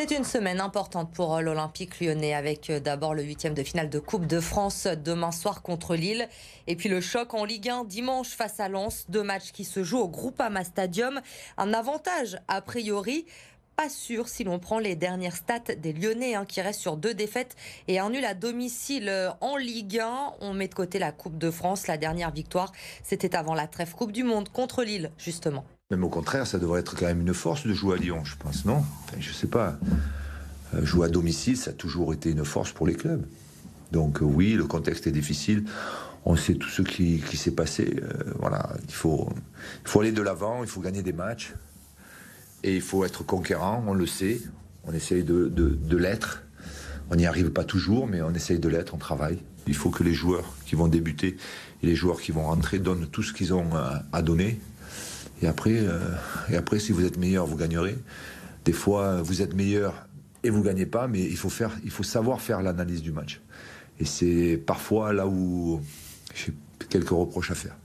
C'est une semaine importante pour euh, l'Olympique lyonnais avec euh, d'abord le huitième de finale de Coupe de France demain soir contre Lille et puis le choc en Ligue 1 dimanche face à Lens. Deux matchs qui se jouent au Groupama Stadium. Un avantage a priori pas sûr si l'on prend les dernières stats des Lyonnais hein, qui restent sur deux défaites et un nul à domicile euh, en Ligue 1. On met de côté la Coupe de France. La dernière victoire, c'était avant la trêve Coupe du Monde contre Lille, justement. Même au contraire, ça devrait être quand même une force de jouer à Lyon, je pense, non? Je sais pas. Euh, jouer à domicile, ça a toujours été une force pour les clubs. Donc euh, oui, le contexte est difficile. On sait tout ce qui, s'est passé. Voilà, il faut aller de l'avant, il faut gagner des matchs. Et il faut être conquérant, on le sait. On essaye de, de, l'être. On n'y arrive pas toujours, mais on essaye de l'être, on travaille. Il faut que les joueurs qui vont débuter et les joueurs qui vont rentrer donnent tout ce qu'ils ont à donner. Et après, euh, et après, si vous êtes meilleur, vous gagnerez. Des fois, vous êtes meilleur et vous gagnez pas, mais il faut faire, il faut savoir faire l'analyse du match. Et c'est parfois là où j'ai quelques reproches à faire.